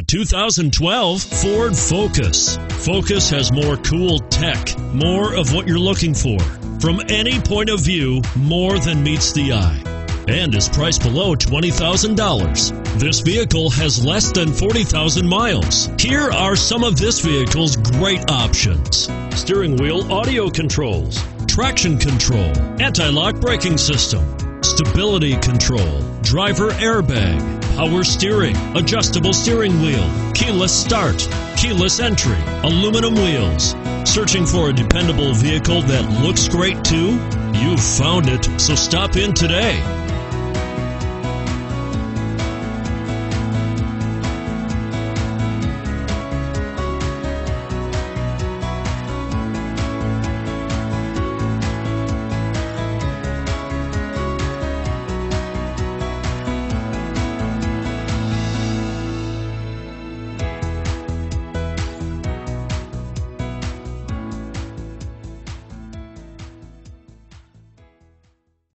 The 2012 Ford Focus. Focus has more cool tech, more of what you're looking for. From any point of view, more than meets the eye. And is priced below $20,000. This vehicle has less than 40,000 miles. Here are some of this vehicle's great options steering wheel audio controls, traction control, anti lock braking system, stability control, driver airbag power steering, adjustable steering wheel, keyless start, keyless entry, aluminum wheels. Searching for a dependable vehicle that looks great too? You've found it, so stop in today.